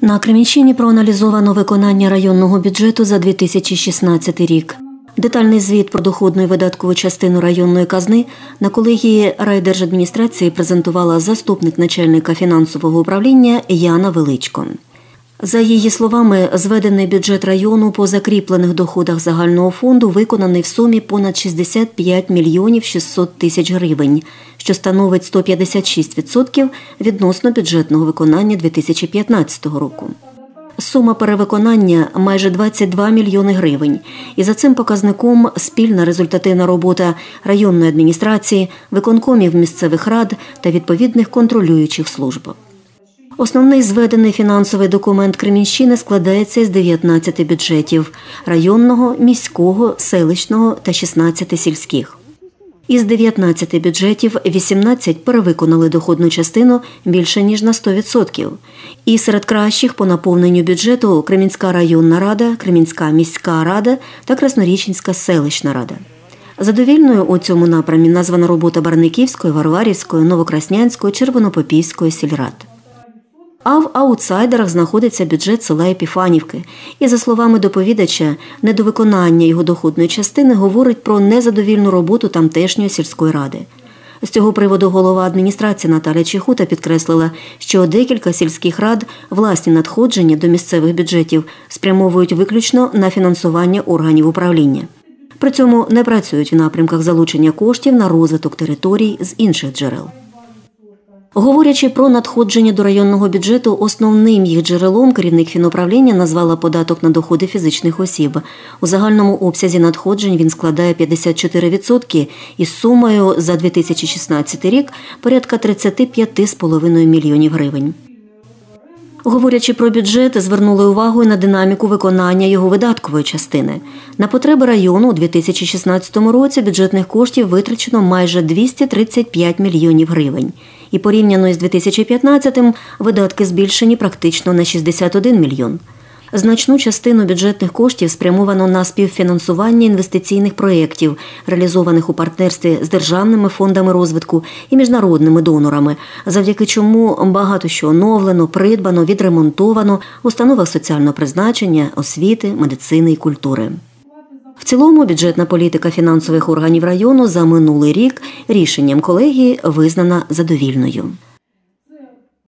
На Кремінщині проаналізовано виконання районного бюджету за 2016 рік. Детальний звіт про доходну і видаткову частину районної казни на колегії райдержадміністрації презентувала заступник начальника фінансового управління Яна Величко. За її словами, зведений бюджет району по закріплених доходах загального фонду виконаний в сумі понад 65 мільйонів 600 тисяч гривень, що становить 156% відносно бюджетного виконання 2015 року. Сума перевиконання майже 22 мільйони гривень, і за цим показником спільна результативна робота районної адміністрації, виконкомів місцевих рад та відповідних контролюючих служб. Основний зведений фінансовий документ Кремінщини складається із 19 бюджетів районного, міського, селищного та 16 сільських. Із 19 бюджетів 18 перевиконали доходну частину більше ніж на 100%. І серед кращих по наповненню бюджету Кремінська районна рада, Кремінська міська рада та Красноріченська селищна рада. Задовільною у цьому напрямі названа робота Барниківської, Варварівської, Новокраснянської, Червонопопівської сільрад. А в аутсайдерах знаходиться бюджет села Епіфанівки. І, за словами доповідача, недовиконання його доходної частини говорить про незадовільну роботу тамтешньої сільської ради. З цього приводу голова адміністрації Наталя Чехута підкреслила, що декілька сільських рад власні надходження до місцевих бюджетів спрямовують виключно на фінансування органів управління. При цьому не працюють в напрямках залучення коштів на розвиток територій з інших джерел. Говорячи про надходження до районного бюджету, основним їх джерелом керівник фінуправління назвала податок на доходи фізичних осіб. У загальному обсязі надходжень він складає 54% із сумою за 2016 рік порядка 35,5 мільйонів гривень. Говорячи про бюджет, звернули увагу на динаміку виконання його видаткової частини. На потреби району у 2016 році бюджетних коштів витрачено майже 235 мільйонів гривень. І порівняно із 2015-м видатки збільшені практично на 61 мільйон. Значну частину бюджетних коштів спрямовано на співфінансування інвестиційних проєктів, реалізованих у партнерстві з державними фондами розвитку і міжнародними донорами, завдяки чому багато що оновлено, придбано, відремонтовано в установах соціального призначення, освіти, медицини і культури. В цілому бюджетна політика фінансових органів району за минулий рік рішенням колегії визнана задовільною.